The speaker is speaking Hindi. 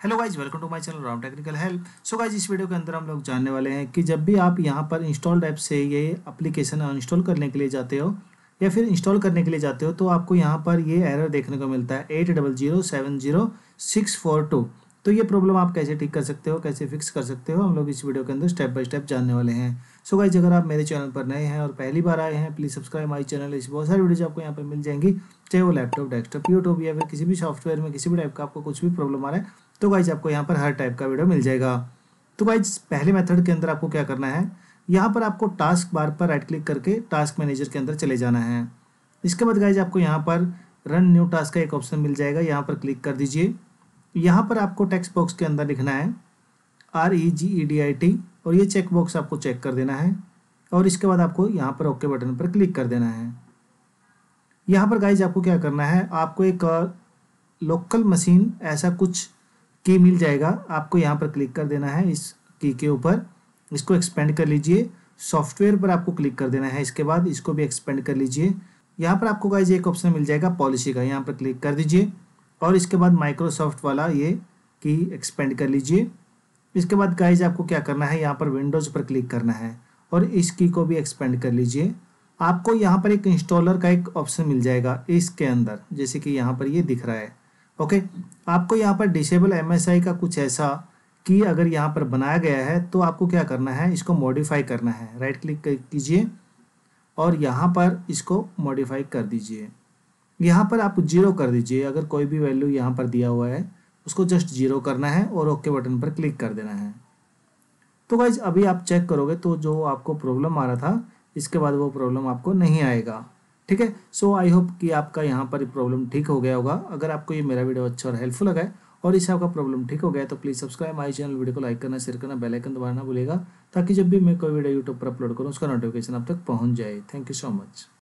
Hello guys welcome to my channel Ram technical help so guys इस वीडियो के अंदर हम लोग जानने वाले हैं कि जब भी आप यहाँ पर इंस्टॉल ऐप से ये एप्लीकेशन इंस्टॉल करने के लिए जाते हो, या फिर इंस्टॉल करने के लिए जाते हो तो आपको यहाँ पर ये एरर देखने को मिलता है eight double zero seven zero six four two तो ये प्रॉब्लम आप कैसे ठीक कर सकते हो, कैसे फिक्स कर सकते हो, हम लोग इस वीडियो के अंदर स्टेप बाय स्टेप जानने वाले हैं। सो गाइज़ अगर आप मेरे चैनल पर नए हैं और पहली बार आए हैं प्लीज़ सब्सक्राइब माई चैनल इस बहुत सारी वीडियोज़ आपको यहाँ पर मिल जाएँगी, चाहे वो लैपटॉप डेस्कटॉप यूट्यूब या फिर किसी भी सॉफ्टवेयर में, किसी भी टाइप का आपको कुछ भी प्रॉब्लम आ रहा है तो गाइज़ आपको यहाँ पर हर टाइप का वीडियो मिल जाएगा। तो गाइज़ पहले मेथड के अंदर आपको क्या करना है, यहाँ पर आपको टास्क बार पर राइट क्लिक करके टास्क मैनेजर के अंदर चले जाना है। इसके बाद गाइज़ आपको यहाँ पर रन न्यू टास्क का एक ऑप्शन मिल जाएगा, यहाँ पर क्लिक कर दीजिए। यहाँ पर आपको टेक्स्ट बॉक्स के अंदर लिखना है R E G E D I T और ये चेक बॉक्स आपको चेक कर देना है और इसके बाद आपको यहाँ पर ओके बटन पर क्लिक कर देना है। यहाँ पर गाइज़ आपको क्या करना है? आपको एक लोकल मशीन ऐसा कुछ की मिल जाएगा। आपको यहाँ पर क्लिक कर देना है इस की के ऊपर। इसको एक्सपेंड कर लीजिए। सॉफ्टवेयर पर आपको क्लिक कर देना है इसके बाद। इसको भी एक्सपेंड कर लीजिए। यहाँ पर आपको गाइज़ एक ऑप्शन मिल जाएगा पॉलिसी का। यहाँ पर क्लिक कर दीजिए और इसके बाद माइक्रोसॉफ्ट वाला ये की एक्सपेंड कर लीजिए। इसके बाद गाइज़ आपको क्या करना है? यहाँ पर विंडोज़ पर क्लिक करना है और इस की को भी एक्सपेंड कर लीजिए। आपको यहाँ पर एक इंस्टॉलर का एक ऑप्शन मिल जाएगा इसके अंदर, जैसे कि यहाँ पर ये दिख रहा है। ओके आपको यहाँ पर डिसेबल एमएसआई का कुछ ऐसा कि अगर यहाँ पर बनाया गया है तो आपको क्या करना है? इसको मॉडिफाई करना है। राइट क्लिक कीजिए और यहाँ पर इसको मॉडिफाई कर दीजिए। यहाँ पर आप ज़ीरो कर दीजिए। अगर कोई भी वैल्यू यहाँ पर दिया हुआ है उसको जस्ट ज़ीरो करना है और ओके बटन पर क्लिक कर देना है। तो गाइज़ अभी आप चेक करोगे तो जो आपको प्रॉब्लम आ रहा था, इसके बाद वो प्रॉब्लम आपको नहीं आएगा। ठीक है? सो आई होप कि आपका यहाँ पर प्रॉब्लम ठीक हो गया होगा। अगर आपको ये मेरा वीडियो अच्छा और हेल्पफुल लगा है और इससे आपका प्रॉब्लम ठीक हो गया तो please subscribe my channel video को लाइक करना शेयर करना बेल आइकन दबाना भूलेगा ताकि जब भी मैं कोई वीडियो यूट्यूब पर अपलोड करूँ, उसका नोटिफिकेशन आप तक पहुँच जाए। Thank you so much